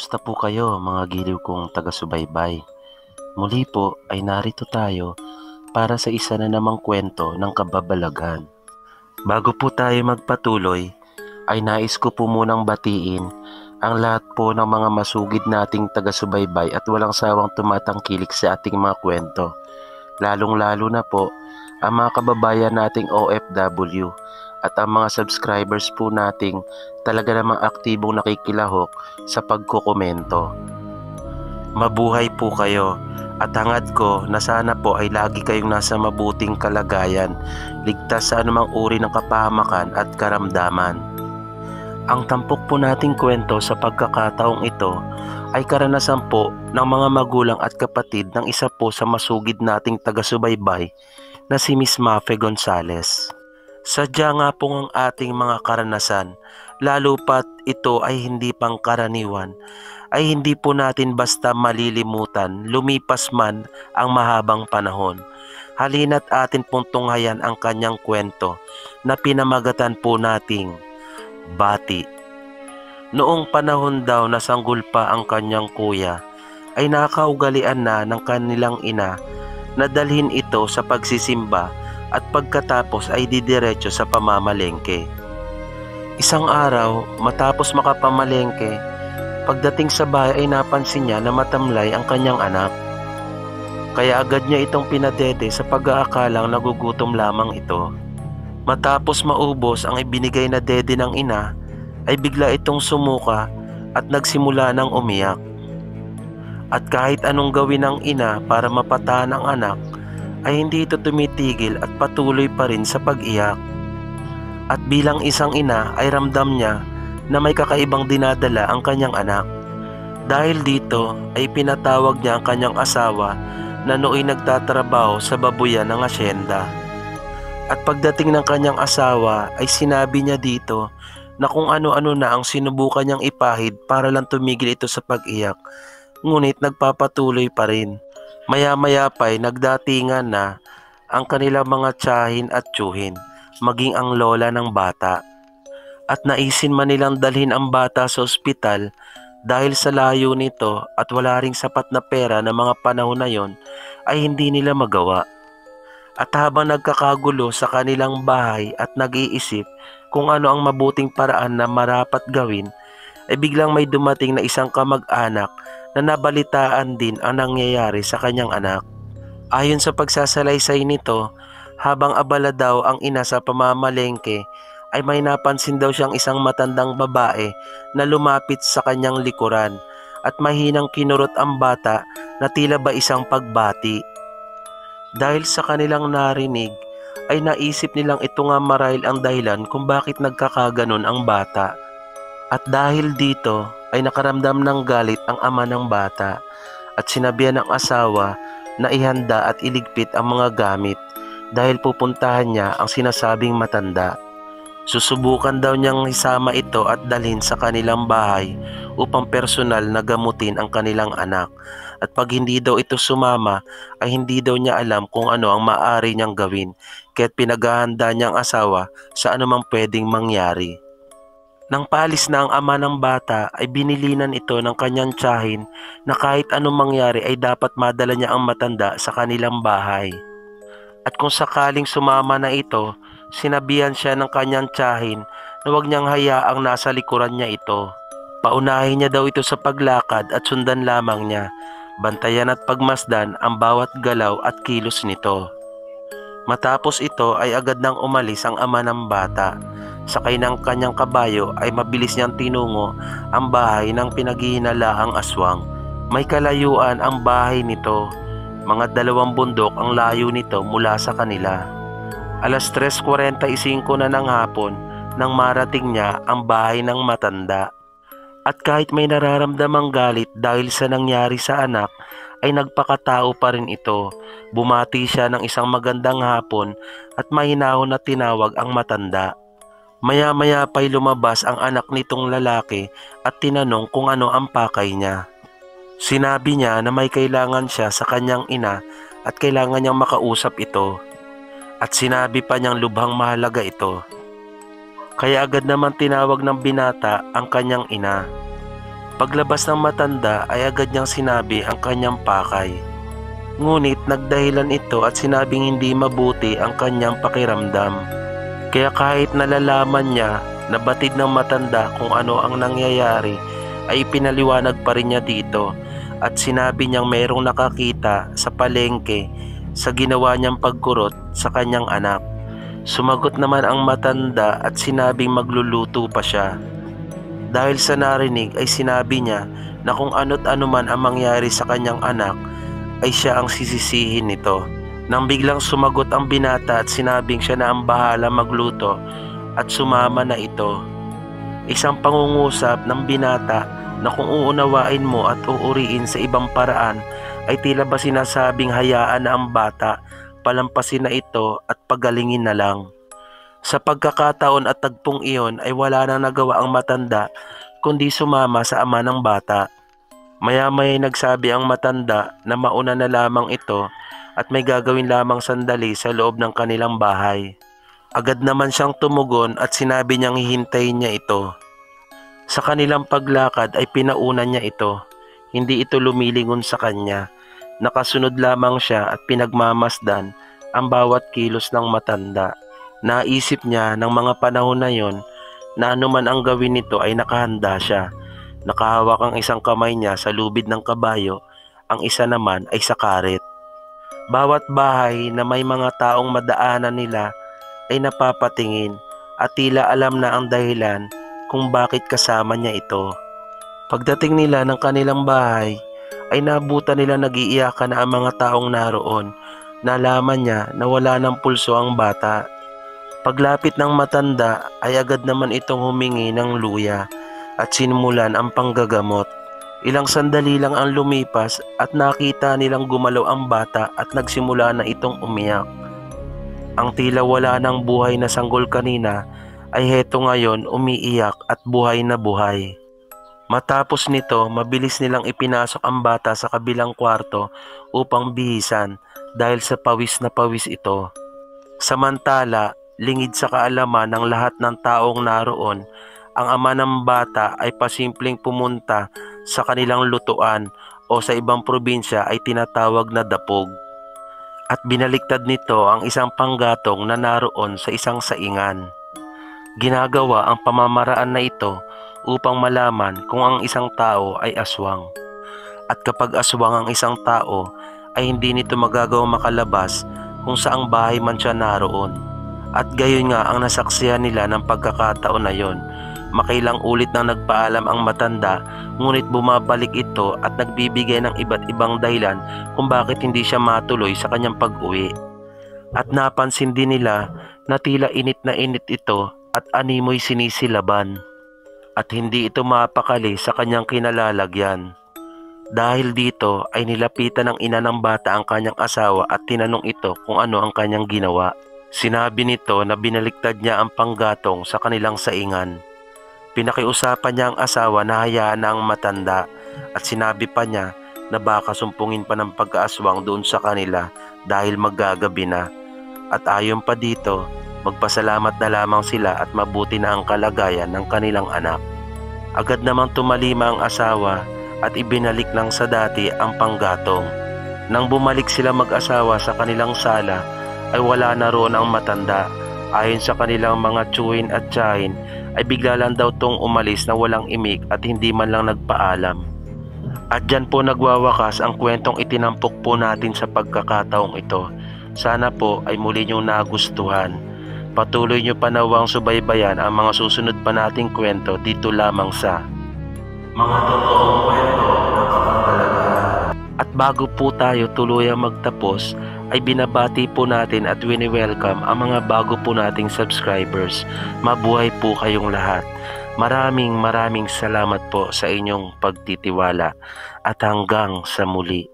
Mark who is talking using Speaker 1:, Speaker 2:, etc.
Speaker 1: Kamusta po kayo mga giliw kong taga-subaybay? Muli po ay narito tayo para sa isa na namang kwento ng kababalaghan. Bago po tayo magpatuloy, ay nais ko po munang batiin ang lahat po ng mga masugid nating taga-subaybay at walang sawang tumatangkilik sa ating mga kwento. Lalong-lalo na po ang mga kababayan nating OFW at ang mga subscribers po nating talaga namang aktibong nakikilahok sa pagkukomento. Mabuhay po kayo at hangad ko na sana po ay lagi kayong nasa mabuting kalagayan, ligtas sa anumang uri ng kapahamakan at karamdaman. Ang tampok po nating kwento sa pagkakataong ito ay karanasan po ng mga magulang at kapatid ng isa po sa masugid nating taga-subaybay na si Miss Mafe Gonzales. Sadya nga po ang ating mga karanasan, lalo pat ito ay hindi pangkaraniwan, ay hindi po natin basta malilimutan, lumipas man ang mahabang panahon. Halina't atin pong tunghayan ang kanyang kwento na pinamagatan po nating Bati. Noong panahon daw na sanggol pa ang kanyang kuya, ay nakaugalian na ng kanilang ina na dalhin ito sa pagsisimba at pagkatapos ay didiretso sa pamamalengke. Isang araw, matapos makapamalengke, pagdating sa bahay ay napansin niya na matamlay ang kanyang anak. Kaya agad niya itong pinadede sa pag-aakalang nagugutom lamang ito. Matapos maubos ang ibinigay na dede ng ina, ay bigla itong sumuka at nagsimula ng umiyak. At kahit anong gawin ng ina para mapataan ang anak, ay hindi ito tumitigil at patuloy pa rin sa pag-iyak. At bilang isang ina ay ramdam niya na may kakaibang dinadala ang kanyang anak. Dahil dito ay pinatawag niya ang kanyang asawa na nooy nagtatrabaho sa babuyan ng asyenda. At pagdating ng kanyang asawa ay sinabi niya dito na kung ano-ano na ang sinubukan niyang ipahid para lang tumigil ito sa pag-iyak, ngunit nagpapatuloy pa rin. Maya-maya pa ay nagdatingan na ang kanilang mga tsahin at tsuhin, maging ang lola ng bata. At naisin man nilang dalhin ang bata sa ospital dahil sa layo nito at wala ring sapat na pera ng mga panahon na yon ay hindi nila magawa. At habang nagkakagulo sa kanilang bahay at nag-iisip kung ano ang mabuting paraan na marapat gawin, ay biglang may dumating na isang kamag-anak na nabalitaan din ang nangyayari sa kanyang anak. Ayon sa pagsasalaysay nito, habang abala daw ang ina sa pamamalengke, ay may napansin daw siyang isang matandang babae na lumapit sa kanyang likuran at mahinang kinurot ang bata na tila ba isang pagbati. Dahil sa kanilang narinig, ay naisip nilang ito nga marahil ang dahilan kung bakit nagkakaganon ang bata. At dahil dito ay nakaramdam ng galit ang ama ng bata at sinabihan ng asawa na ihanda at iligpit ang mga gamit dahil pupuntahan niya ang sinasabing matanda. Susubukan daw niyang isama ito at dalhin sa kanilang bahay upang personal na gamutin ang kanilang anak. At pag hindi daw ito sumama ay hindi daw niya alam kung ano ang maaari niyang gawin kaya't pinaghahanda niyang asawa sa anumang pwedeng mangyari. Nang palis na ang ama ng bata ay binilinan ito ng kanyang tsahin na kahit anong mangyari ay dapat madala niya ang matanda sa kanilang bahay. At kung sakaling sumama na ito, sinabihan siya ng kanyang tsahin na huwag niyang hayaang nasa likuran niya ito. Paunahin niya daw ito sa paglakad at sundan lamang niya, bantayan at pagmasdan ang bawat galaw at kilos nito. Matapos ito ay agad nang umalis ang ama ng bata. Sakay ng kanyang kabayo ay mabilis niyang tinungo ang bahay ng pinaghihinalahang aswang. May kalayuan ang bahay nito. Mga dalawang bundok ang layo nito mula sa kanila. Alas 3.45 na ng hapon nang marating niya ang bahay ng matanda. At kahit may nararamdamang galit dahil sa nangyari sa anak, ay nagpakatao pa rin ito. Bumati siya ng isang magandang hapon at mahinahon na tinawag ang matanda. Maya-maya pa'y lumabas ang anak nitong lalaki at tinanong kung ano ang pakay niya. Sinabi niya na may kailangan siya sa kanyang ina at kailangan niyang makausap ito. At sinabi pa niyang lubhang mahalaga ito. Kaya agad naman tinawag ng binata ang kanyang ina. Paglabas ng matanda ay agad niyang sinabi ang kanyang pakay. Ngunit nagdahilan ito at sinabing hindi mabuti ang kanyang pakiramdam. Kaya kahit nalalaman niya na batid ng matanda kung ano ang nangyayari ay pinaliwanag pa rin niya dito at sinabi niyang mayroong nakakita sa palengke sa ginawa niyang pagkurot sa kanyang anak. Sumagot naman ang matanda at sinabing magluluto pa siya. Dahil sa narinig ay sinabi niya na kung ano't ano man ang mangyari sa kanyang anak ay siya ang sisisihin nito. Nang biglang sumagot ang binata at sinabing siya na ang bahala magluto at sumama na ito. Isang pangungusap ng binata na kung uunawain mo at uuriin sa ibang paraan ay tila ba sinasabing hayaan na ang bata, palampasin na ito at pagalingin na lang. Sa pagkakataon at tagpong iyon ay wala nang nagawa ang matanda kundi sumama sa ama ng bata. Maya-maya nagsabi ang matanda na mauna na lamang ito at may gagawin lamang sandali sa loob ng kanilang bahay. Agad naman siyang tumugon at sinabi niyang hihintayin niya ito. Sa kanilang paglakad ay pinaunan niya ito. Hindi ito lumilingon sa kanya. Nakasunod lamang siya at pinagmamasdan ang bawat kilos ng matanda. Naisip niya ng mga panahon na yon na anuman ang gawin nito ay nakahanda siya Nakahawak ang isang kamay niya sa lubid ng kabayo, ang isa naman ay sa karet. Bawat bahay na may mga taong madaanan nila ay napapatingin at tila alam na ang dahilan kung bakit kasama niya ito. Pagdating nila ng kanilang bahay, ay nabutan nila nagiiyakan na ang mga taong naroon. Nalaman niya na wala ng pulso ang bata. Paglapit ng matanda ay agad naman itong humingi ng luya at sinimulan ang panggagamot. Ilang sandali lang ang lumipas at nakita nilang gumalaw ang bata at nagsimula na itong umiyak. Ang tila wala ng buhay na sanggol kanina ay heto ngayon umiiyak at buhay na buhay. Matapos nito, mabilis nilang ipinasok ang bata sa kabilang kwarto upang bihisan dahil sa pawis na pawis ito. Samantala, lingid sa kaalaman ng lahat ng taong naroon ang ama ng bata ay pasimpleng pumunta sa kanilang lutuan o sa ibang probinsya ay tinatawag na dapog. At binaliktad nito ang isang panggatong na naroon sa isang saingan. Ginagawa ang pamamaraan na ito upang malaman kung ang isang tao ay aswang. At kapag aswang ang isang tao ay hindi nito magagawang makalabas kung saang bahay man siya naroon. At gayon nga ang nasaksihan nila ng pagkakataon na yon Makailang ulit nang nagpaalam ang matanda ngunit bumabalik ito at nagbibigay ng iba't ibang dahilan kung bakit hindi siya matuloy sa kanyang pag-uwi. At napansin din nila na tila init na init ito at animoy sinisilaban at hindi ito mapakali sa kanyang kinalalagyan. Dahil dito ay nilapitan ng ina ng bata ang kanyang asawa at tinanong ito kung ano ang kanyang ginawa. Sinabi nito na binaliktad niya ang panggatong sa kanilang saingan Pinakiusapan niya ang asawa na hayaan na ang matanda at sinabi pa niya na baka sumpungin pa ng pagkaaswang doon sa kanila dahil maggagabi na. At ayon pa dito, magpasalamat na lamang sila at mabuti na ang kalagayan ng kanilang anak. Agad namang tumalima ang asawa at ibinalik lang sa dati ang panggatong. Nang bumalik sila mag-asawa sa kanilang sala ay wala na roon ang matanda. Ayon sa kanilang mga tsuhin at tsahin ay bigla lang daw tong umalis na walang imik at hindi man lang nagpaalam. At dyan po nagwawakas ang kwentong itinampok po natin sa pagkakataong ito. Sana po ay muli niyong nagustuhan. Patuloy niyo panawang subaybayan ang mga susunod pa nating kwento dito lamang sa Mga Totoong Kwento bago po tayo tuluyang magtapos, ay binabati po natin at wini-welcome ang mga bago po nating subscribers. Mabuhay po kayong lahat. Maraming maraming salamat po sa inyong pagtitiwala at hanggang sa muli.